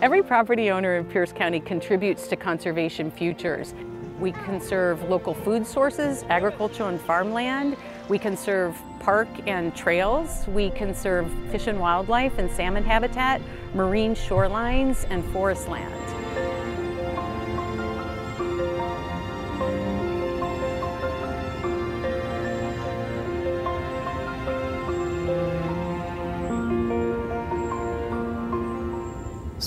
Every property owner in Pierce County contributes to Conservation Futures. We conserve local food sources, agricultural and farmland. We conserve park and trails. We conserve fish and wildlife and salmon habitat, marine shorelines, and forest land.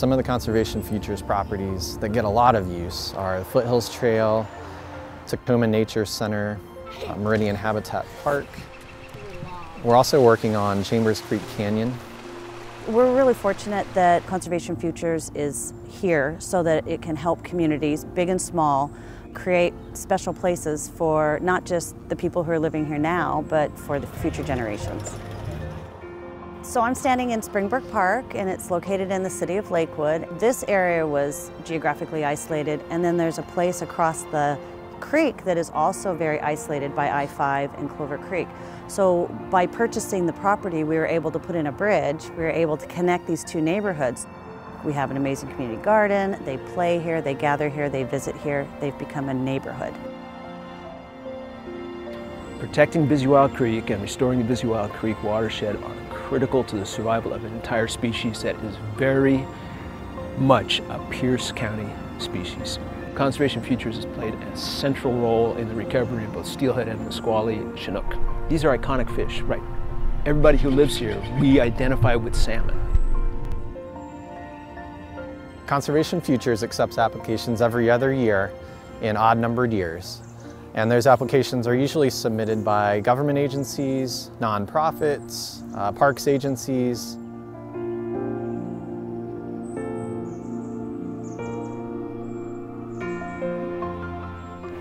Some of the Conservation Futures properties that get a lot of use are the Foothills Trail, Tacoma Nature Center, uh, Meridian Habitat Park. We're also working on Chambers Creek Canyon. We're really fortunate that Conservation Futures is here so that it can help communities, big and small, create special places for not just the people who are living here now, but for the future generations. So I'm standing in Springbrook Park and it's located in the city of Lakewood. This area was geographically isolated and then there's a place across the creek that is also very isolated by I-5 and Clover Creek. So by purchasing the property, we were able to put in a bridge. We were able to connect these two neighborhoods. We have an amazing community garden. They play here, they gather here, they visit here. They've become a neighborhood. Protecting Wild Creek and restoring the Wild Creek watershed are critical to the survival of an entire species that is very much a Pierce County species. Conservation Futures has played a central role in the recovery of both steelhead and Nisqually Chinook. These are iconic fish, right? Everybody who lives here, we identify with salmon. Conservation Futures accepts applications every other year in odd numbered years. And those applications are usually submitted by government agencies, nonprofits, uh, parks agencies.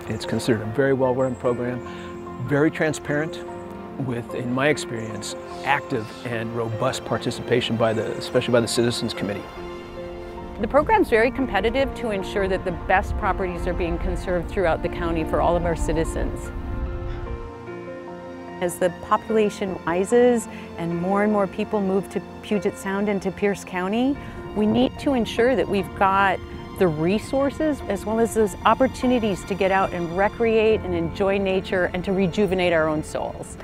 It's considered a very well-run program, very transparent, with, in my experience, active and robust participation by the, especially by the Citizens Committee. The program is very competitive to ensure that the best properties are being conserved throughout the county for all of our citizens. As the population rises and more and more people move to Puget Sound and to Pierce County, we need to ensure that we've got the resources as well as those opportunities to get out and recreate and enjoy nature and to rejuvenate our own souls.